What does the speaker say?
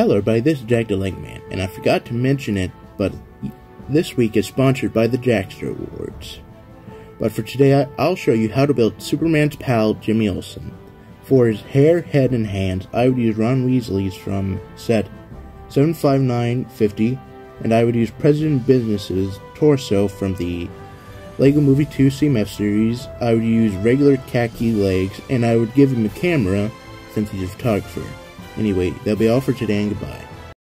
Hello everybody, this is Jack the Man, and I forgot to mention it, but this week is sponsored by the Jackster Awards. But for today, I'll show you how to build Superman's pal, Jimmy Olsen. For his hair, head, and hands, I would use Ron Weasley's from set 75950, and I would use President Business's torso from the Lego Movie 2 CMF series. I would use regular khaki legs, and I would give him a camera since he's a photographer. Anyway, that'll be all for today and goodbye.